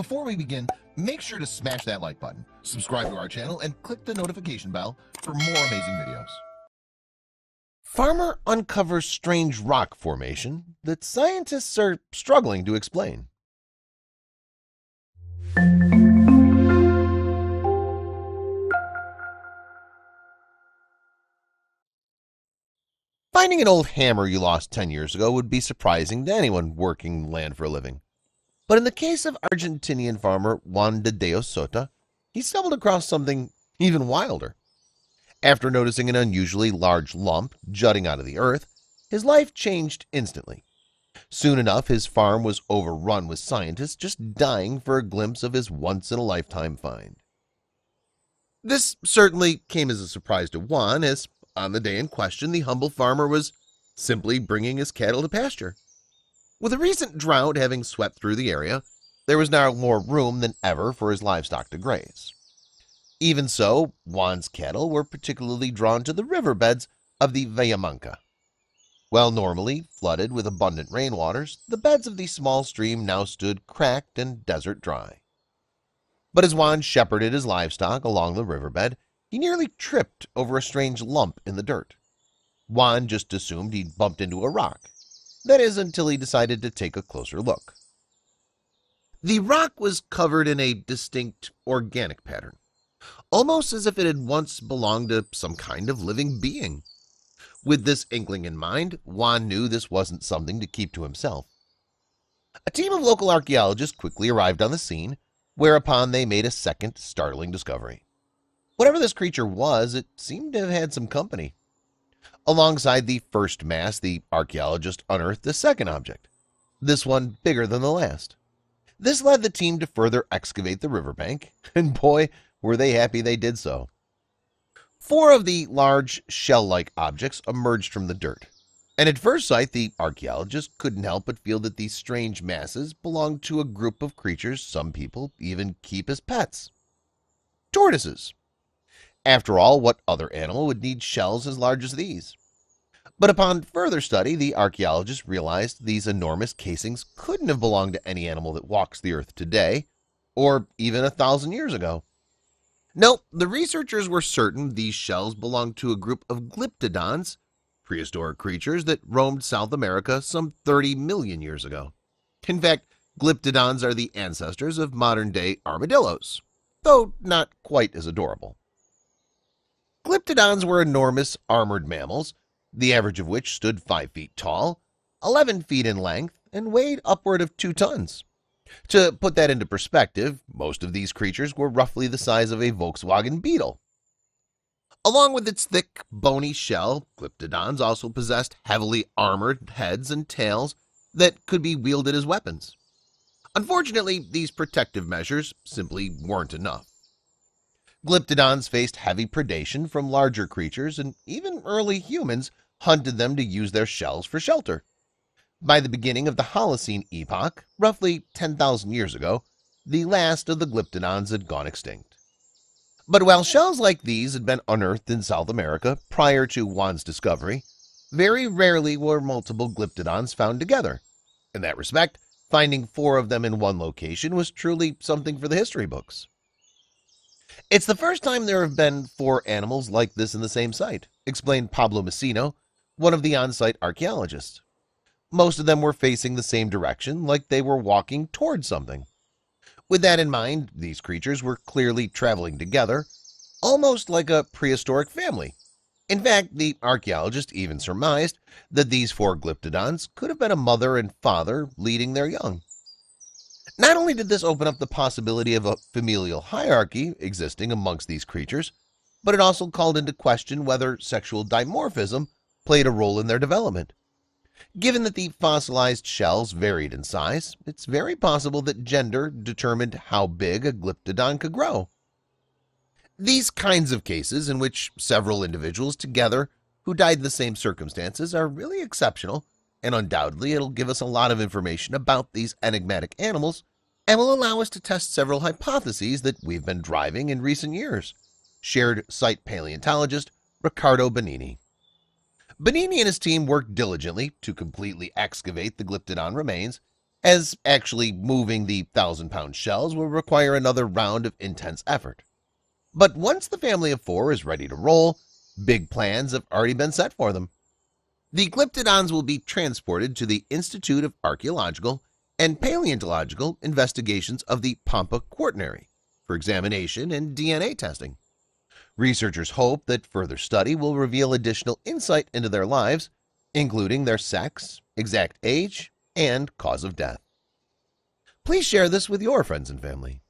Before we begin, make sure to smash that like button, subscribe to our channel, and click the notification bell for more amazing videos. Farmer uncovers strange rock formation that scientists are struggling to explain. Finding an old hammer you lost 10 years ago would be surprising to anyone working land for a living. But in the case of Argentinian farmer Juan de Dios Sota, he stumbled across something even wilder. After noticing an unusually large lump jutting out of the earth, his life changed instantly. Soon enough, his farm was overrun with scientists just dying for a glimpse of his once-in-a-lifetime find. This certainly came as a surprise to Juan, as on the day in question, the humble farmer was simply bringing his cattle to pasture. With a recent drought having swept through the area, there was now more room than ever for his livestock to graze. Even so, Juan's cattle were particularly drawn to the riverbeds of the Vallimanca. While normally flooded with abundant rainwaters, the beds of the small stream now stood cracked and desert dry. But as Juan shepherded his livestock along the riverbed, he nearly tripped over a strange lump in the dirt. Juan just assumed he'd bumped into a rock, that is until he decided to take a closer look. The rock was covered in a distinct organic pattern, almost as if it had once belonged to some kind of living being. With this inkling in mind, Juan knew this wasn't something to keep to himself. A team of local archaeologists quickly arrived on the scene, whereupon they made a second startling discovery. Whatever this creature was, it seemed to have had some company. Alongside the first mass, the archaeologist unearthed a second object, this one bigger than the last. This led the team to further excavate the riverbank, and boy, were they happy they did so. Four of the large shell-like objects emerged from the dirt, and at first sight the archaeologist couldn't help but feel that these strange masses belonged to a group of creatures some people even keep as pets. Tortoises. After all, what other animal would need shells as large as these? But upon further study, the archaeologists realized these enormous casings couldn't have belonged to any animal that walks the earth today, or even a thousand years ago. No, the researchers were certain these shells belonged to a group of glyptodons, prehistoric creatures that roamed South America some 30 million years ago. In fact, glyptodons are the ancestors of modern-day armadillos, though not quite as adorable. Glyptodons were enormous armored mammals the average of which stood 5 feet tall, 11 feet in length, and weighed upward of 2 tons. To put that into perspective, most of these creatures were roughly the size of a Volkswagen Beetle. Along with its thick, bony shell, Glyptodons also possessed heavily armored heads and tails that could be wielded as weapons. Unfortunately, these protective measures simply weren't enough. Glyptodons faced heavy predation from larger creatures, and even early humans hunted them to use their shells for shelter. By the beginning of the Holocene epoch, roughly 10,000 years ago, the last of the Glyptodons had gone extinct. But while shells like these had been unearthed in South America prior to Juan's discovery, very rarely were multiple Glyptodons found together. In that respect, finding four of them in one location was truly something for the history books. It's the first time there have been four animals like this in the same site, explained Pablo Messineo, one of the on-site archaeologists. Most of them were facing the same direction, like they were walking towards something. With that in mind, these creatures were clearly traveling together, almost like a prehistoric family. In fact, the archaeologist even surmised that these four glyptodons could have been a mother and father leading their young. Not only did this open up the possibility of a familial hierarchy existing amongst these creatures, but it also called into question whether sexual dimorphism played a role in their development. Given that the fossilized shells varied in size, it's very possible that gender determined how big a glyptodon could grow. These kinds of cases in which several individuals together who died in the same circumstances are really exceptional, and undoubtedly it'll give us a lot of information about these enigmatic animals and will allow us to test several hypotheses that we've been driving in recent years, shared site paleontologist Riccardo Benini. Benini and his team worked diligently to completely excavate the Glyptodon remains, as actually moving the thousand-pound shells will require another round of intense effort. But once the family of four is ready to roll, big plans have already been set for them. The Glyptodons will be transported to the Institute of Archaeological and Paleontological Investigations of the Pampa Quaternary for examination and DNA testing. Researchers hope that further study will reveal additional insight into their lives, including their sex, exact age, and cause of death. Please share this with your friends and family.